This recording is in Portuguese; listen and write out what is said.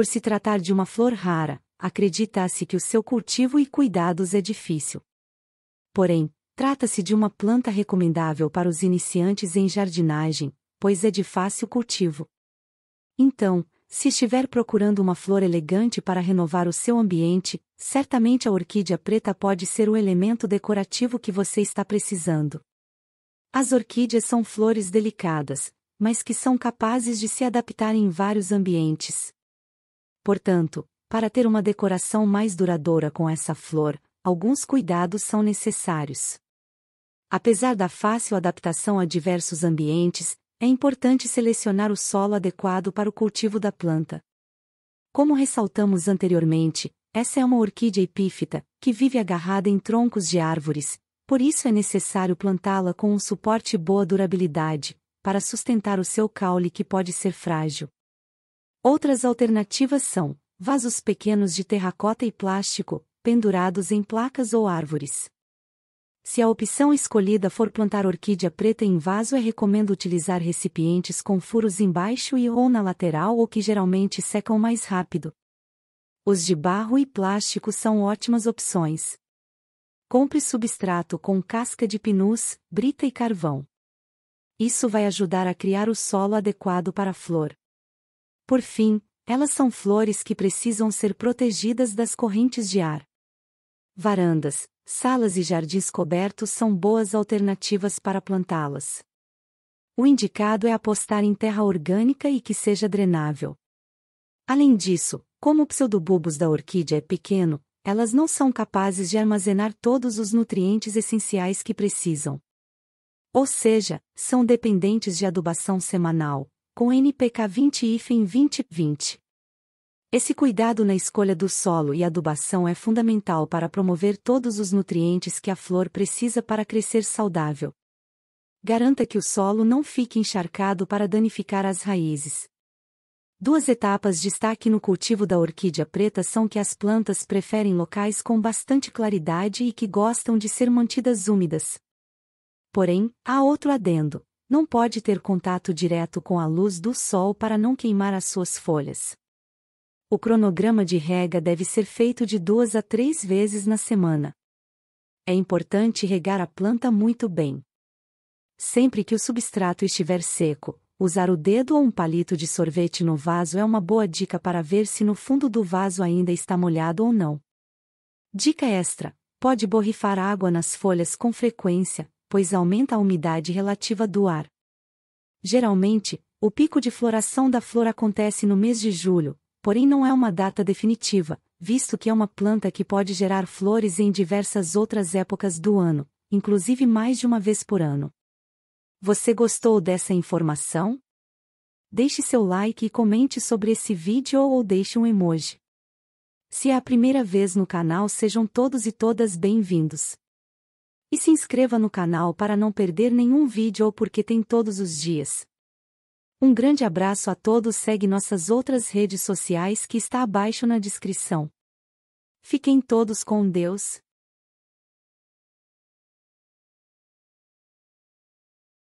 Por se tratar de uma flor rara, acredita-se que o seu cultivo e cuidados é difícil. Porém, trata-se de uma planta recomendável para os iniciantes em jardinagem, pois é de fácil cultivo. Então, se estiver procurando uma flor elegante para renovar o seu ambiente, certamente a orquídea preta pode ser o elemento decorativo que você está precisando. As orquídeas são flores delicadas, mas que são capazes de se adaptar em vários ambientes. Portanto, para ter uma decoração mais duradoura com essa flor, alguns cuidados são necessários. Apesar da fácil adaptação a diversos ambientes, é importante selecionar o solo adequado para o cultivo da planta. Como ressaltamos anteriormente, essa é uma orquídea epífita, que vive agarrada em troncos de árvores, por isso é necessário plantá-la com um suporte boa durabilidade, para sustentar o seu caule que pode ser frágil. Outras alternativas são vasos pequenos de terracota e plástico, pendurados em placas ou árvores. Se a opção escolhida for plantar orquídea preta em vaso, é recomendo utilizar recipientes com furos embaixo e ou na lateral ou que geralmente secam mais rápido. Os de barro e plástico são ótimas opções. Compre substrato com casca de pinus, brita e carvão. Isso vai ajudar a criar o solo adequado para a flor. Por fim, elas são flores que precisam ser protegidas das correntes de ar. Varandas, salas e jardins cobertos são boas alternativas para plantá-las. O indicado é apostar em terra orgânica e que seja drenável. Além disso, como o pseudobulbos da orquídea é pequeno, elas não são capazes de armazenar todos os nutrientes essenciais que precisam. Ou seja, são dependentes de adubação semanal, com NPK 20 IFEM 2020. Esse cuidado na escolha do solo e adubação é fundamental para promover todos os nutrientes que a flor precisa para crescer saudável. Garanta que o solo não fique encharcado para danificar as raízes. Duas etapas de destaque no cultivo da orquídea preta são que as plantas preferem locais com bastante claridade e que gostam de ser mantidas úmidas. Porém, há outro adendo: não pode ter contato direto com a luz do sol para não queimar as suas folhas. O cronograma de rega deve ser feito de duas a três vezes na semana. É importante regar a planta muito bem. Sempre que o substrato estiver seco, usar o dedo ou um palito de sorvete no vaso é uma boa dica para ver se no fundo do vaso ainda está molhado ou não. Dica extra: pode borrifar água nas folhas com frequência, pois aumenta a umidade relativa do ar. Geralmente, o pico de floração da flor acontece no mês de julho, porém não é uma data definitiva, visto que é uma planta que pode gerar flores em diversas outras épocas do ano, inclusive mais de uma vez por ano. Você gostou dessa informação? Deixe seu like e comente sobre esse vídeo ou deixe um emoji. Se é a primeira vez no canal, sejam todos e todas bem-vindos. E se inscreva no canal para não perder nenhum vídeo ou porque tem todos os dias. Um grande abraço a todos. Segue nossas outras redes sociais que está abaixo na descrição. Fiquem todos com Deus.